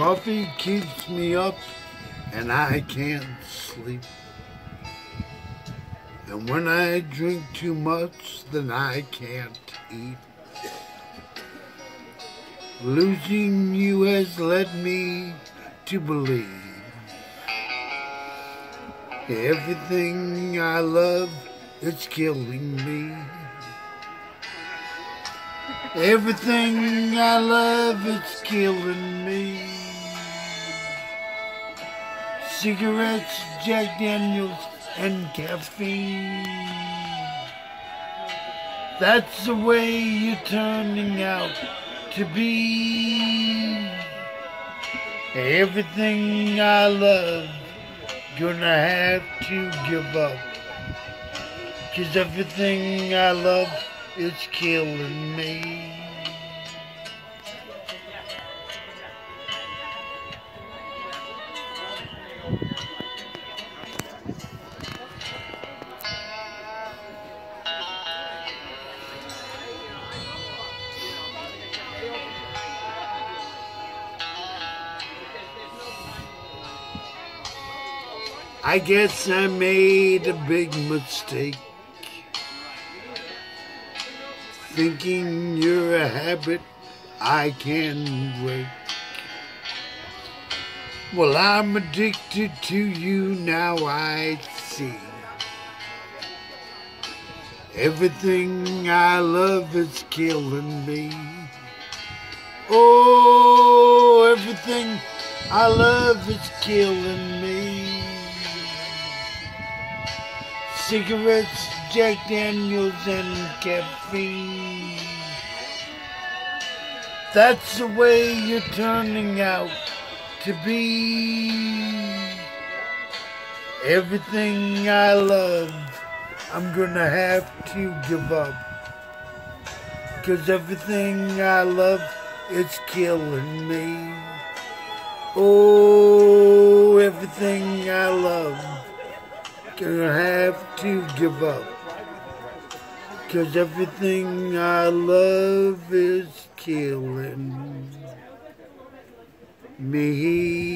Coffee keeps me up and I can't sleep. And when I drink too much, then I can't eat. Losing you has led me to believe everything I love is killing me. Everything I love is killing me. Cigarettes, Jack Daniels, and caffeine. That's the way you're turning out to be. Everything I love, gonna have to give up. Cause everything I love is killing me. I guess I made a big mistake. Thinking you're a habit I can break. Well, I'm addicted to you now, I see. Everything I love is killing me. Oh, everything I love is killing me. Cigarettes, Jack Daniels, and caffeine. That's the way you're turning out to be. Everything I love, I'm gonna have to give up. Cause everything I love is killing me. Oh, everything I love, gonna have to give up. Cause everything I love is killing me.